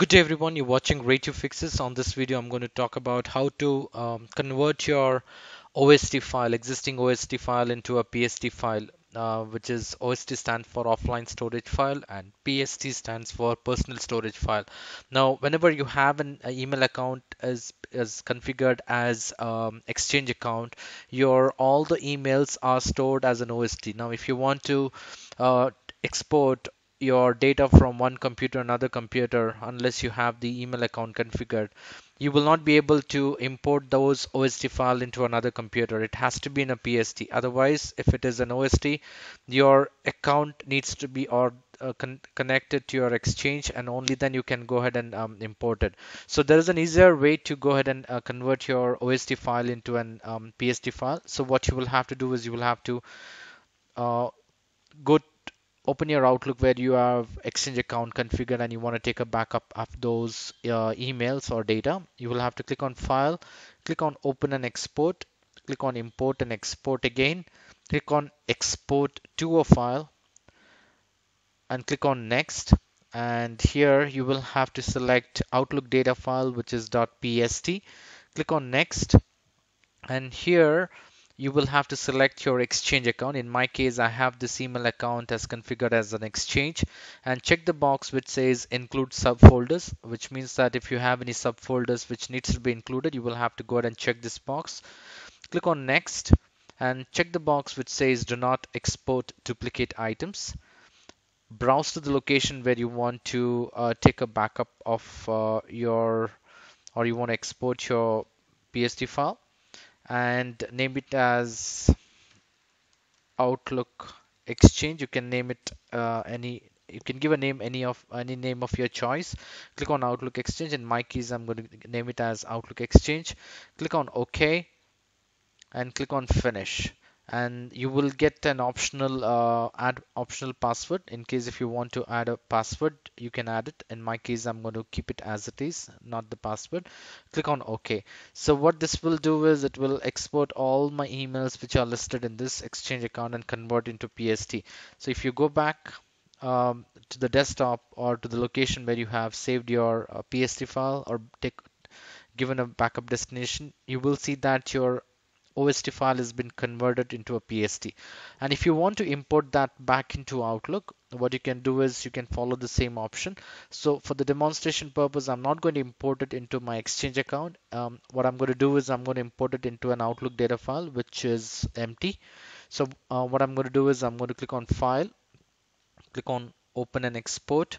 Good day everyone, you're watching Ray Tube Fixes. On this video, I'm going to talk about how to um, convert your OST file, existing OST file into a PST file, uh, which is OST stands for offline storage file and PST stands for personal storage file. Now, whenever you have an email account as is configured as um, Exchange account, your all the emails are stored as an OST. Now, if you want to uh, export your data from one computer to another computer unless you have the email account configured. You will not be able to import those OST file into another computer. It has to be in a PST. Otherwise, if it is an OST, your account needs to be or uh, con connected to your exchange and only then you can go ahead and um, import it. So there is an easier way to go ahead and uh, convert your OST file into an um, PST file. So what you will have to do is you will have to open your Outlook where you have Exchange account configured and you want to take a backup of those uh, emails or data, you will have to click on File, click on Open and Export, click on Import and Export again, click on Export to a file, and click on Next. And here you will have to select Outlook data file, which is .pst. Click on Next, and here you will have to select your exchange account. In my case, I have this email account as configured as an exchange and check the box which says include subfolders, which means that if you have any subfolders which needs to be included, you will have to go ahead and check this box. Click on next and check the box which says do not export duplicate items. Browse to the location where you want to uh, take a backup of uh, your or you want to export your PST file and name it as Outlook Exchange. You can name it uh, any. You can give a name any of any name of your choice. Click on Outlook Exchange. In my case, I'm going to name it as Outlook Exchange. Click on OK and click on Finish and you will get an optional uh, add optional password. In case if you want to add a password you can add it. In my case I'm going to keep it as it is not the password. Click on OK. So what this will do is it will export all my emails which are listed in this exchange account and convert into PST so if you go back um, to the desktop or to the location where you have saved your uh, PST file or take given a backup destination you will see that your OST file has been converted into a PST. And if you want to import that back into Outlook, what you can do is you can follow the same option. So for the demonstration purpose, I'm not going to import it into my Exchange account. Um, what I'm going to do is I'm going to import it into an Outlook data file, which is empty. So uh, what I'm going to do is I'm going to click on File, click on Open and Export,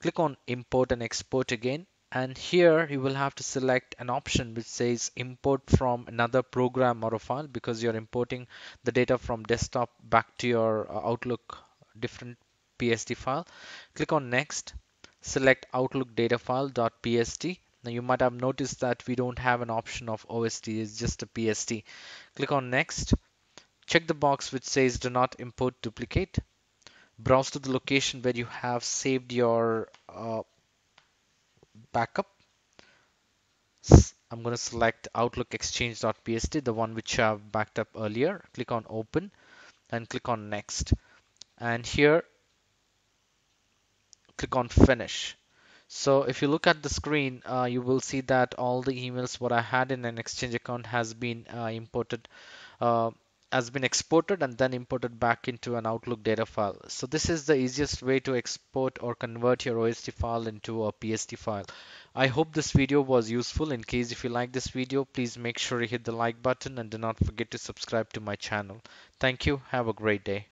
click on Import and Export again, and here you will have to select an option which says import from another program or a file because you're importing the data from desktop back to your uh, Outlook different PST file. Click on next, select Outlook data file file.pst. Now you might have noticed that we don't have an option of OST, it's just a PST. Click on next, check the box which says do not import duplicate. Browse to the location where you have saved your uh, backup. I'm going to select Outlook Exchange.pst, the one which I've backed up earlier. Click on Open and click on Next. And here, click on Finish. So if you look at the screen, uh, you will see that all the emails what I had in an Exchange account has been uh, imported uh, has been exported and then imported back into an Outlook data file. So this is the easiest way to export or convert your OST file into a PST file. I hope this video was useful. In case if you like this video, please make sure you hit the like button and do not forget to subscribe to my channel. Thank you. Have a great day.